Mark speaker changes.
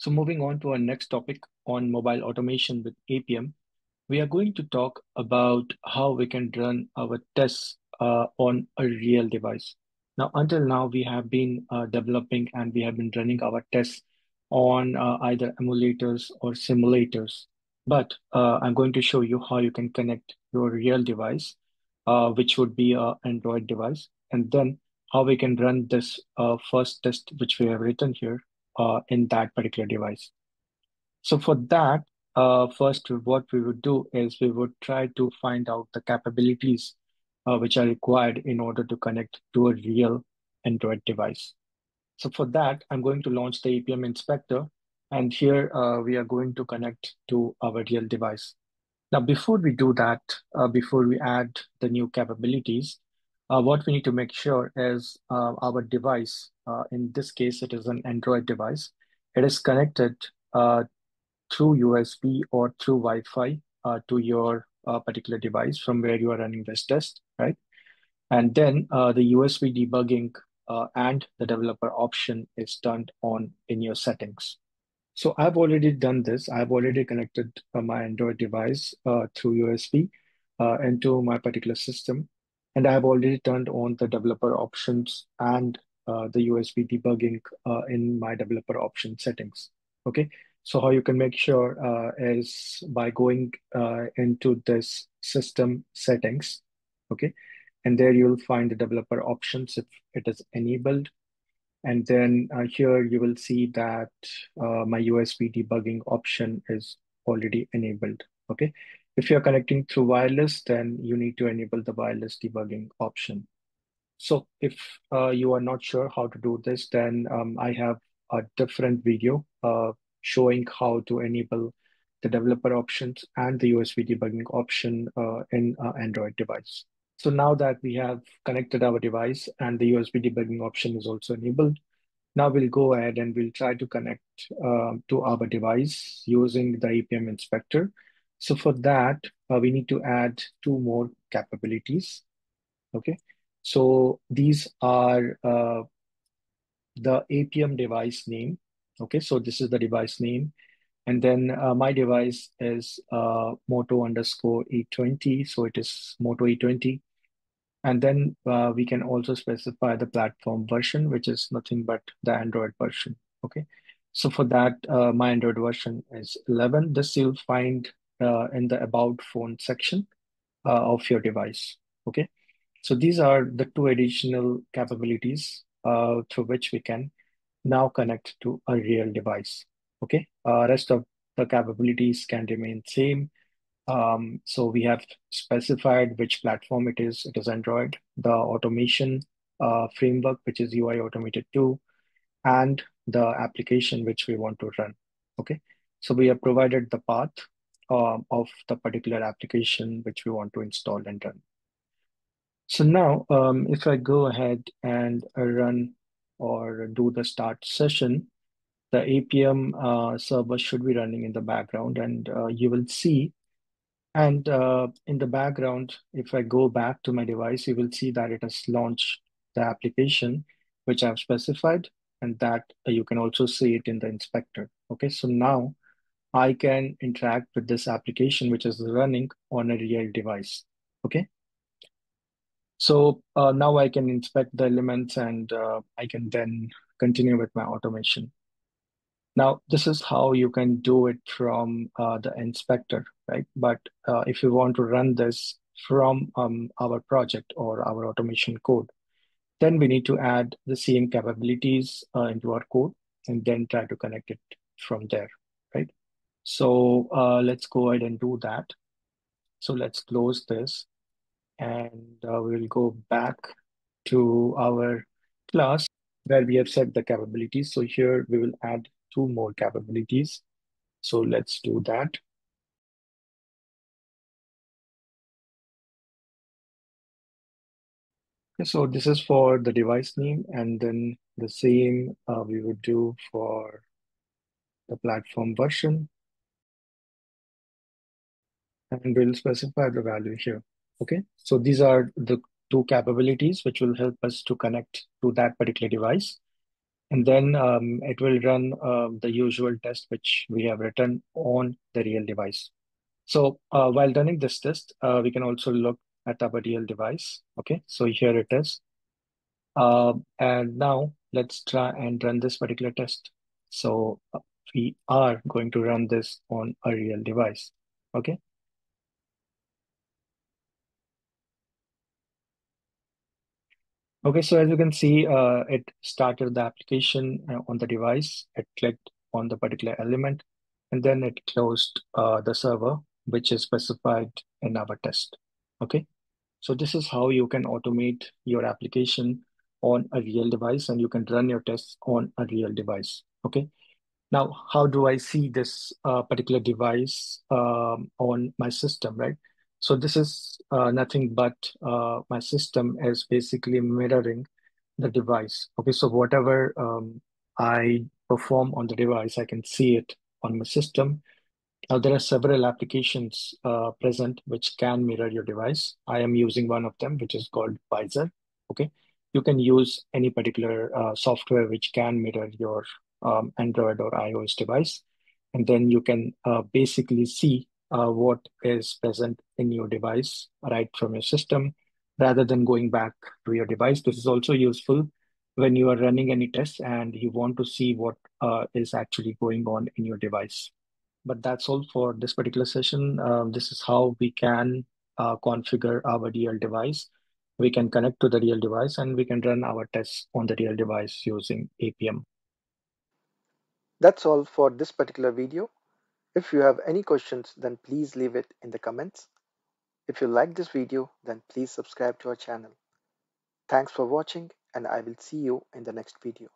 Speaker 1: So moving on to our next topic on mobile automation with Appium, we are going to talk about how we can run our tests uh, on a real device. Now, until now, we have been uh, developing and we have been running our tests on uh, either emulators or simulators. But uh, I'm going to show you how you can connect your real device, uh, which would be an Android device, and then how we can run this uh, first test, which we have written here uh, in that particular device. So for that, uh, first, what we would do is we would try to find out the capabilities uh, which are required in order to connect to a real Android device. So for that, I'm going to launch the Appium inspector. And here uh, we are going to connect to our real device. Now, before we do that, uh, before we add the new capabilities, uh, what we need to make sure is uh, our device, uh, in this case, it is an Android device, it is connected uh, through USB or through Wi-Fi uh, to your uh, particular device from where you are running this test, right? And then the USB debugging and the developer option is turned on in your settings. So I've already done this. I've already connected my Android device through USB into my particular system. And I've already turned on the developer options and uh, the USB debugging uh, in my developer option settings. Okay. So how you can make sure uh, is by going uh, into this system settings, okay? And there you'll find the developer options if it is enabled. And then uh, here you will see that uh, my USB debugging option is already enabled, okay? If you're connecting through wireless, then you need to enable the wireless debugging option. So if uh, you are not sure how to do this, then um, I have a different video uh, showing how to enable the developer options and the USB debugging option uh, in uh, Android device. So now that we have connected our device and the USB debugging option is also enabled, now we'll go ahead and we'll try to connect uh, to our device using the Appium inspector. So for that, uh, we need to add two more capabilities. Okay, so these are uh, the Appium device name Okay, so this is the device name. And then uh, my device is uh, Moto underscore E20. So it is Moto E20. And then uh, we can also specify the platform version, which is nothing but the Android version. Okay. So for that, uh, my Android version is 11. This you'll find uh, in the about phone section uh, of your device. Okay. So these are the two additional capabilities through which we can now connect to a real device. Okay, uh, rest of the capabilities can remain same. Um, so we have specified which platform it is. It is Android, the automation uh, framework, which is UI Automator 2, and the application which we want to run. Okay, so we have provided the path um, of the particular application which we want to install and run. So now, um, if I go ahead and run or do the start session, the Appium uh, server should be running in the background and uh, you will see. And uh, in the background, if I go back to my device, you will see that it has launched the application, which I've specified, and that you can also see it in the inspector. Okay, so now I can interact with this application, which is running on a real device. Okay. So uh, now I can inspect the elements and uh, I can then continue with my automation. Now, this is how you can do it from uh, the inspector, right? But uh, if you want to run this from um, our project or our automation code, then we need to add the same capabilities uh, into our code and then try to connect it from there, right? So uh, let's go ahead and do that. So let's close this and uh, we will go back to our class where we have set the capabilities. So here we will add two more capabilities. So let's do that. Okay, so this is for the device name and then the same uh, we would do for the platform version. And we'll specify the value here. Okay, so these are the two capabilities which will help us to connect to that particular device. And then um, it will run um, the usual test which we have written on the real device. So uh, while running this test, uh, we can also look at our real device. Okay, so here it is. Uh, and now let's try and run this particular test. So uh, we are going to run this on a real device. Okay. Okay, so as you can see, uh, it started the application uh, on the device. It clicked on the particular element, and then it closed uh, the server, which is specified in our test. Okay, so this is how you can automate your application on a real device, and you can run your tests on a real device. Okay, now how do I see this uh, particular device um, on my system, right? So this is uh, nothing but uh, my system is basically mirroring the device. Okay, so whatever um, I perform on the device, I can see it on my system. Now there are several applications uh, present which can mirror your device. I am using one of them, which is called Vysor. Okay, you can use any particular uh, software which can mirror your um, Android or iOS device, and then you can uh, basically see what is present in your device right from your system rather than going back to your device. This is also useful when you are running any tests and you want to see what uh, is actually going on in your device. But that's all for this particular session. Um, this is how we can uh, configure our real device. We can connect to the real device and we can run our tests on the real device using Appium.
Speaker 2: That's all for this particular video. If you have any questions, then please leave it in the comments. If you like this video, then please subscribe to our channel. Thanks for watching and I will see you in the next video.